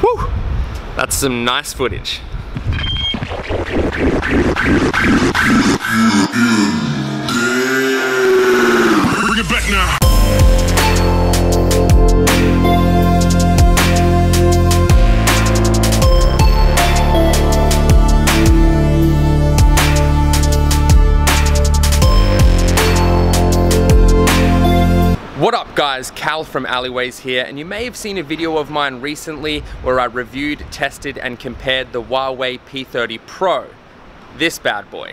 Whew, that's some nice footage. What up guys, Cal from Alleyways here and you may have seen a video of mine recently where I reviewed, tested and compared the Huawei P30 Pro, this bad boy.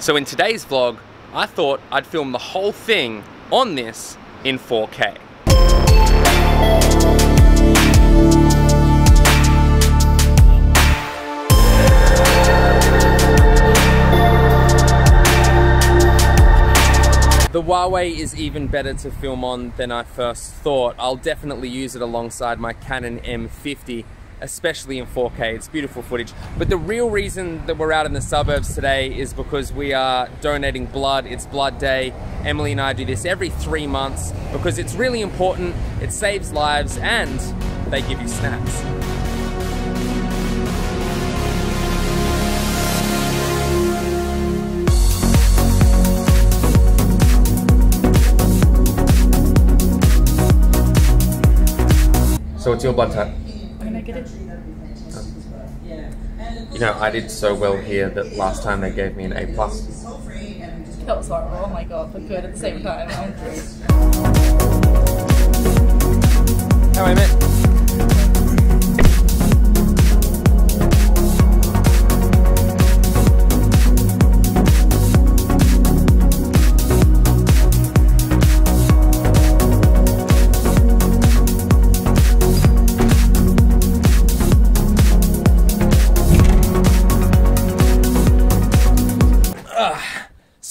So in today's vlog, I thought I'd film the whole thing on this in 4K. The Huawei is even better to film on than I first thought. I'll definitely use it alongside my Canon M50, especially in 4K. It's beautiful footage. But the real reason that we're out in the suburbs today is because we are donating blood. It's blood day. Emily and I do this every three months because it's really important. It saves lives and they give you snacks. So what's your blood type? Negative. You know, I did so well here that last time they gave me an A plus. That was horrible. Oh my god, but good at the same time.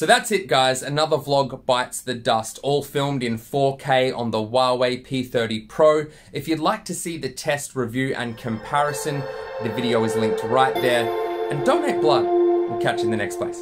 So that's it guys, another vlog bites the dust, all filmed in 4K on the Huawei P30 Pro. If you'd like to see the test review and comparison, the video is linked right there. And donate blood. We'll catch you in the next place.